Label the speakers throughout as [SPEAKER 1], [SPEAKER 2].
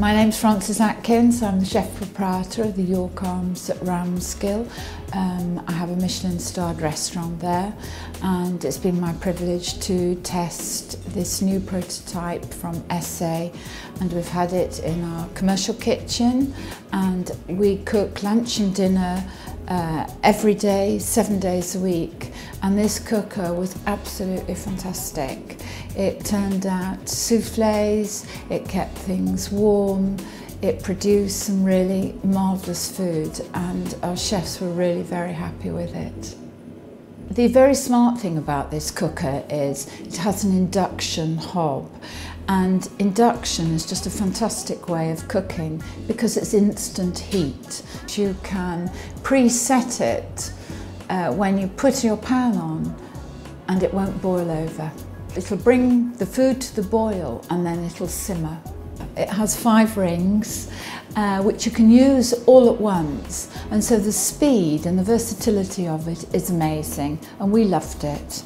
[SPEAKER 1] My name's Frances Atkins. I'm the chef proprietor of the Yorke Arms at Ramsgill. Um, I have a Michelin starred restaurant there and it's been my privilege to test this new prototype from ESSE and we've had it in our commercial kitchen and we cook lunch and dinner uh, every day, seven days a week. And this cooker was absolutely fantastic. It turned out souffles, it kept things warm, it produced some really marvellous food and our chefs were really very happy with it. The very smart thing about this cooker is it has an induction hob and induction is just a fantastic way of cooking because it's instant heat. You can preset it uh, when you put your pan on and it won't boil over. It'll bring the food to the boil and then it'll simmer. It has five rings uh, which you can use all at once and so the speed and the versatility of it is amazing and we loved it.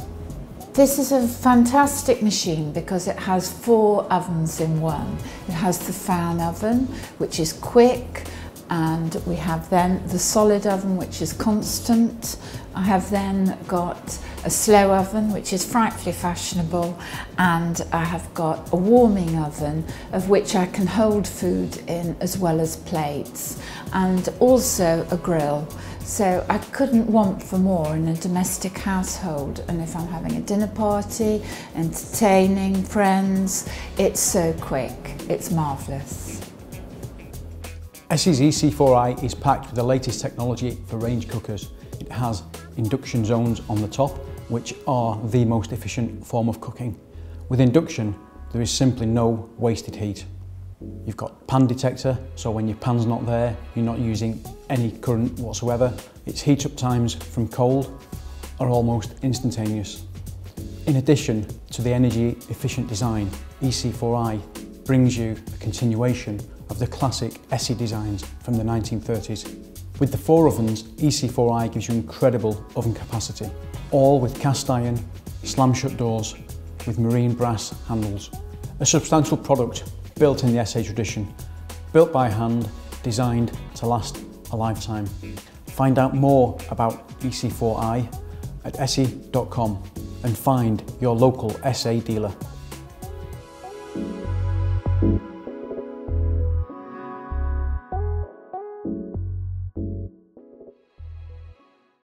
[SPEAKER 1] This is a fantastic machine because it has four ovens in one. It has the fan oven which is quick and we have then the solid oven which is constant. I have then got a slow oven which is frightfully fashionable and I have got a warming oven of which I can hold food in as well as plates and also a grill so I couldn't want for more in a domestic household and if I'm having a dinner party, entertaining friends, it's so quick, it's marvellous.
[SPEAKER 2] ESSE's EC4i is packed with the latest technology for range cookers. It has induction zones on the top, which are the most efficient form of cooking. With induction, there is simply no wasted heat. You've got pan detector, so when your pan's not there, you're not using any current whatsoever. Its heat up times from cold are almost instantaneous. In addition to the energy efficient design, EC4i brings you a continuation of the classic ESSE designs from the 1930s. With the four ovens, EC4i gives you incredible oven capacity, all with cast iron, slam shut doors with marine brass handles. A substantial product built in the ESSE tradition, built by hand, designed to last a lifetime. Find out more about EC4i at esse.com and find your local ESSE dealer.